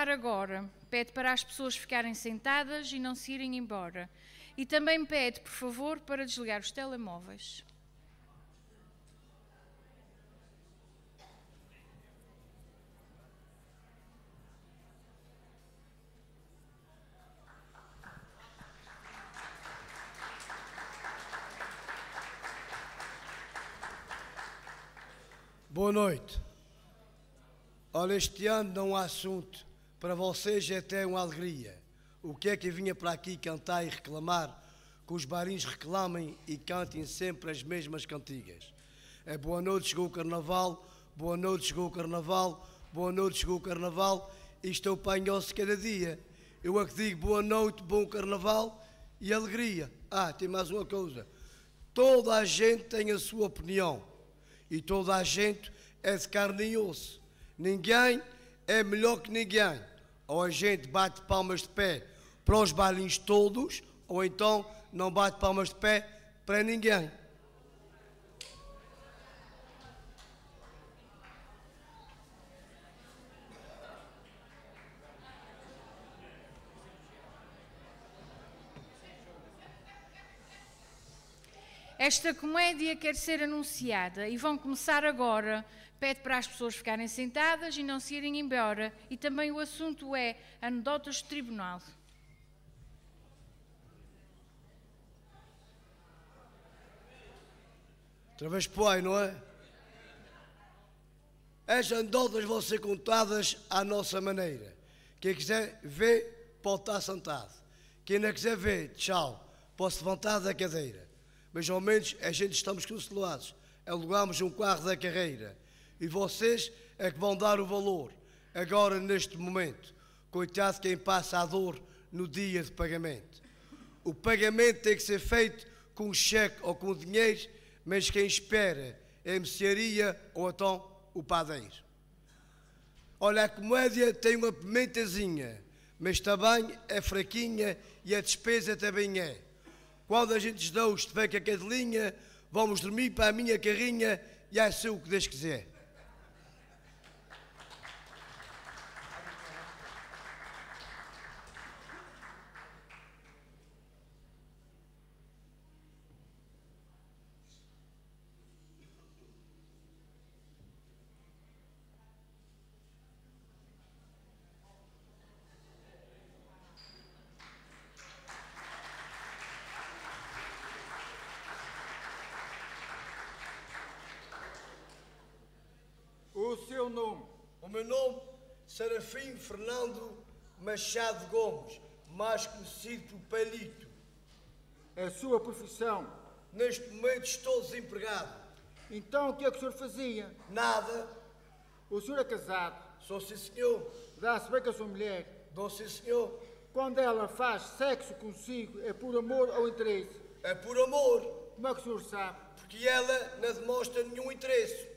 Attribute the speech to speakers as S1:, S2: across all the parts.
S1: começar agora, pede para as pessoas ficarem sentadas e não se irem embora. E também pede, por favor, para desligar os telemóveis.
S2: Boa noite. Olha, este ano não há assunto. Para vocês é até uma alegria. O que é que vinha para aqui cantar e reclamar? Que os barins reclamem e cantem sempre as mesmas cantigas. É boa noite, chegou o carnaval, boa noite, chegou o carnaval, boa noite, chegou o carnaval. Isto é o panhou-se cada dia. Eu é que digo boa noite, bom carnaval e alegria. Ah, tem mais uma coisa. Toda a gente tem a sua opinião e toda a gente é de carne e osso. Ninguém é melhor que ninguém. Ou a gente bate palmas de pé para os bailinhos todos, ou então não bate palmas de pé para ninguém.
S1: Esta comédia quer ser anunciada e vão começar agora. Pede para as pessoas ficarem sentadas e não se irem embora. E também o assunto é anedotas de tribunal.
S2: Outra vez põe, não é? As anedotas vão ser contadas à nossa maneira. Quem quiser ver, pode estar sentado. Quem não quiser ver, tchau. Posso levantar da cadeira. Mas ao menos a gente estamos cancelados. Alugamos um carro da carreira. E vocês é que vão dar o valor. Agora, neste momento. Coitado quem passa a dor no dia de pagamento. O pagamento tem que ser feito com cheque ou com dinheiro, mas quem espera é a mercearia ou então o padeiro. Olha, a comédia tem uma pimentazinha, mas também é fraquinha e a despesa também é. Quando a gente desdá os com a cadelinha, vamos dormir para a minha carrinha e é assim o que Deus quiser.
S3: O seu nome?
S2: O meu nome, Serafim Fernando Machado Gomes, mais conhecido por Palito.
S3: A sua profissão?
S2: Neste momento estou desempregado.
S3: Então o que é que o senhor fazia?
S2: Nada.
S3: O senhor é casado?
S2: Sou sim, senhor.
S3: Dá-se bem com a sua mulher?
S2: Dou sim, senhor.
S3: Quando ela faz sexo consigo, é por amor ou interesse?
S2: É por amor.
S3: Como é que o senhor sabe?
S2: Porque ela não demonstra nenhum interesse.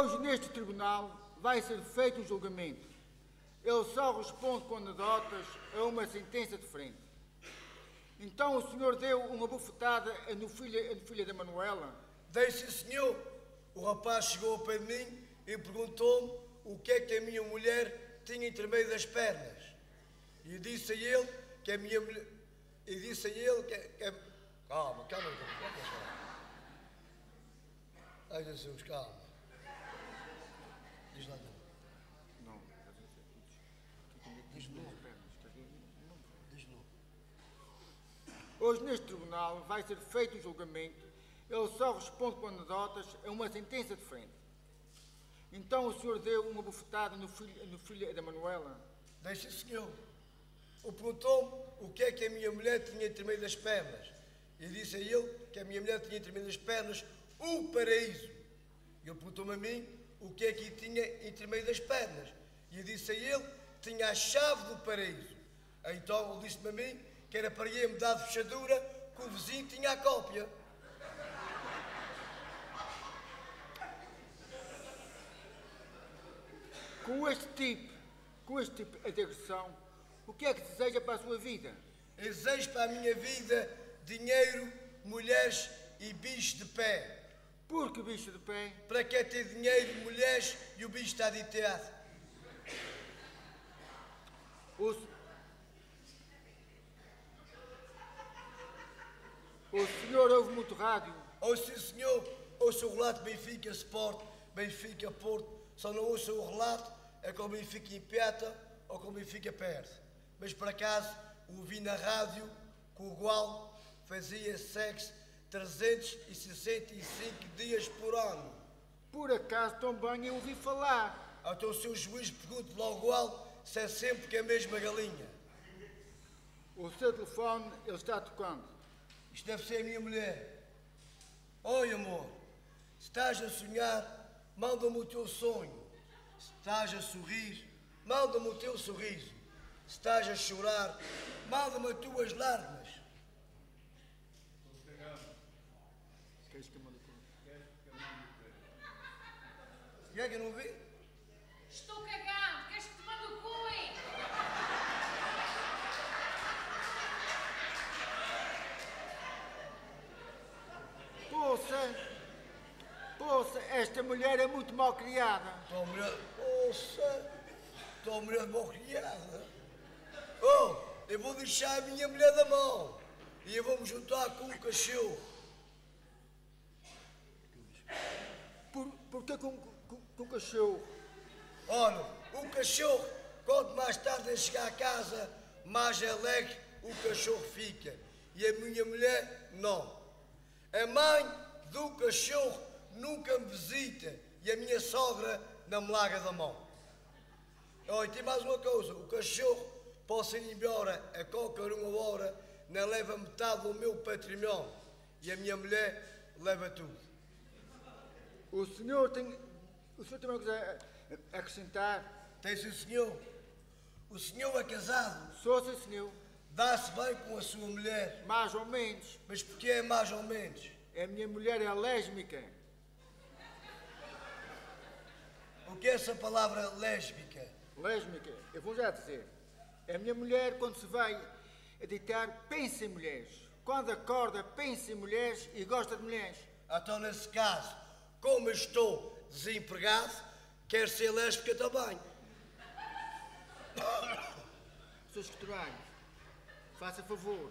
S3: Hoje, neste tribunal, vai ser feito um julgamento. Ele só responde com anedotas a uma sentença de frente. Então o senhor deu uma bufetada no filho, no filho da Manuela?
S2: Dei sim, senhor. O rapaz chegou ao pé de mim e perguntou-me o que é que a minha mulher tinha entre meio das pernas. E disse a ele que a minha mulher. E disse a ele que. que... Calma, calma, calma. Ai Jesus, calma. Diz lá não.
S3: Não.
S2: Diz.
S3: Hoje, neste tribunal, vai ser feito o julgamento. Ele só responde com anedotas a uma sentença de frente. Então o senhor deu uma bufetada no filho, no filho da Manuela?
S2: Deixa, senhor. O perguntou-me o que é que a minha mulher tinha entre meio das pernas. E disse a ele que a minha mulher tinha entre meio das pernas o paraíso. E ele perguntou-me a mim o que é que tinha entre meio das pernas. E eu disse a ele que tinha a chave do paraíso. Então ele disse-me a mim que era para ele me dar de fechadura que o vizinho tinha a cópia.
S3: Com este tipo, com este tipo de agressão, o que é que deseja para a sua vida?
S2: Desejo para a minha vida dinheiro, mulher bicho de pé.
S3: Por que bicho de pé?
S2: Para que ter dinheiro, mulheres e o bicho está ditado?
S3: O, o senhor ouve muito rádio.
S2: Ou sim, senhor, ouço o relato Benfica Sport, Benfica Porto. Só não ouço o relato é com o Benfica empata ou com o Benfica perde. Mas por acaso ouvi na rádio que o Gual fazia sexo 365 dias por ano.
S3: Por acaso também eu ouvi falar.
S2: Então o seu juiz pergunta logo Gual se é sempre que a mesma galinha.
S3: O seu telefone ele está tocando.
S2: Isto deve ser a minha mulher. Oi, amor. Se estás a sonhar, manda-me o teu sonho. Se estás a sorrir, manda-me o teu sorriso. Se estás a chorar, manda-me as tuas lágrimas.
S3: Queres que eu mande
S2: E é que eu não vi?
S1: Estou cagando, queres que te mande o cu, hein?
S3: Poça, poça, esta mulher é muito mal criada.
S2: Estou mulher. Poxa! Estou mulher mal criada. Oh, eu vou deixar a minha mulher da mão. E eu vou me juntar com um cachorro.
S3: Que com, com, com cachorro?
S2: Olha, o cachorro, quanto mais tarde chegar a casa, mais alegre o cachorro fica. E a minha mulher, não. A mãe do cachorro nunca me visita e a minha sogra não me larga da mão. Olha, tem mais uma coisa: o cachorro posso ir embora a qualquer uma hora, não leva metade do meu património e a minha mulher leva tudo.
S3: O senhor tem. O senhor tem uma coisa a- acrescentar?
S2: Tem sim, senhor. O senhor é casado,
S3: Sou sim, senhor.
S2: dá-se bem com a sua mulher.
S3: Mais ou menos.
S2: Mas porque é mais ou menos?
S3: A minha mulher é lésbica.
S2: O que é essa palavra lésbica?
S3: Lésbica, eu vou já dizer. A minha mulher, quando se vai a deitar, pensa em mulheres. Quando acorda, pensa em mulheres e gosta de mulheres.
S2: Então, nesse caso, como estou desempregado, quero ser lésbica também.
S3: Sr. Escriturário, faça favor.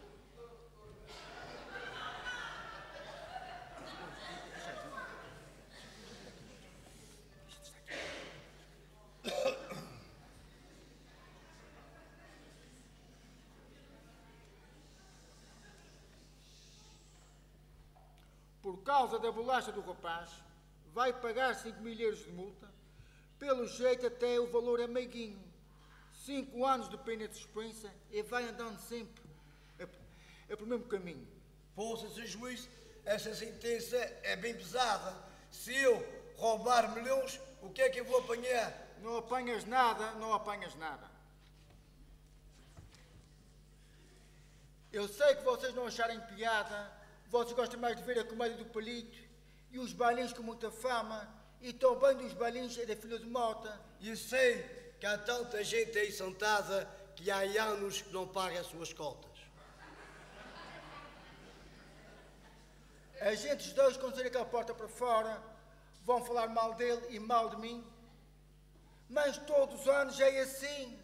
S3: Por causa da bolacha do rapaz, vai pagar 5 mil euros de multa. Pelo jeito, até o valor é meiguinho. Cinco anos de pena de suspensa e vai andando sempre a pelo mesmo caminho.
S2: Poxa, seu juiz, essa sentença é bem pesada. Se eu roubar milhões, o que é que eu vou apanhar?
S3: Não apanhas nada, não apanhas nada. Eu sei que vocês não acharem piada, vocês gostam mais de ver a comédia do palito e os bailinhos com muita fama e também dos bailinhos da filha de Mota.
S2: E sei que há tanta gente aí sentada que há anos que não paga as suas contas.
S3: A gente, os dois, quando sair aquela porta para fora, vão falar mal dele e mal de mim. Mas todos os anos é assim.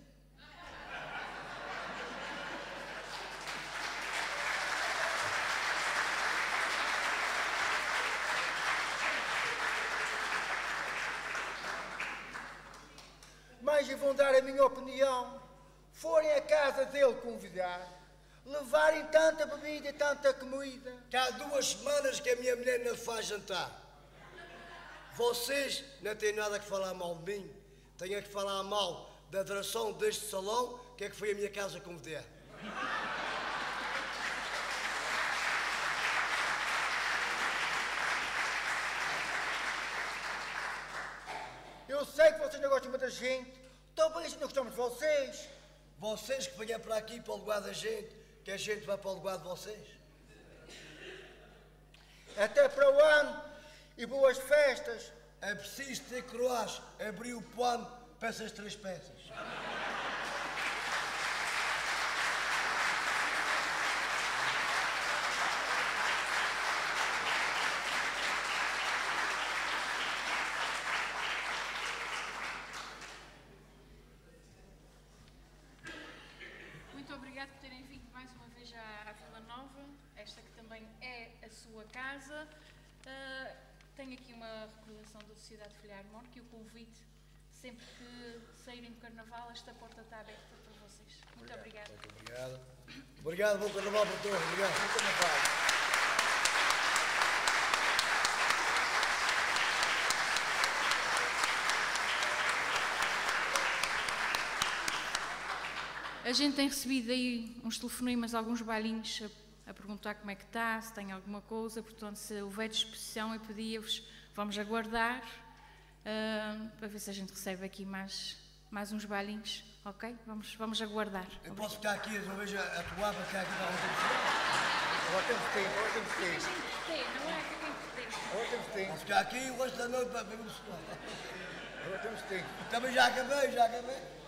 S3: Eu vou dar a minha opinião. Forem à casa dele convidar, levarem tanta bebida e tanta comida.
S2: Que há duas semanas que a minha mulher não faz jantar. Vocês não têm nada que falar mal de mim. Têm que falar mal da direção deste salão, que é que foi a minha casa convidar.
S3: Eu sei que vocês não gostam muito da gente. Talvez não gostamos de vocês.
S2: Vocês que venham para aqui para o lugar da gente, que a gente vai para o lugar de vocês.
S3: Até para o ano e boas festas.
S2: É preciso ter coragem, abrir o pano para essas três peças.
S1: obrigado por terem vindo mais uma vez à, Vila Nova, esta que também é a sua casa. Uh, tenho aqui uma recordação da Sociedade Filharmon, que o convite, sempre que saírem do Carnaval, esta porta está aberta para vocês. Muito obrigado.
S2: Muito obrigado. Muito obrigado, bom Carnaval para todos. Obrigado.
S1: A gente tem recebido aí uns telefonemas, alguns bailinhos a, a, perguntar como é que está, se tem alguma coisa. Portanto, se houver disposição, eu pedia-vos, vamos aguardar uh, para ver se a gente recebe aqui mais, mais uns bailinhos, ok? Vamos, vamos aguardar.
S2: Eu posso ficar aqui, uma vez a atuar para ficar aqui para a
S3: Agora temos tempo, agora temos tempo.
S1: Não é que tem que ter.
S3: Agora temos tempo,
S2: Posso ficar aqui o resto da noite para ver o pessoal.
S3: agora temos tempo.
S2: Também já acabei, já acabei.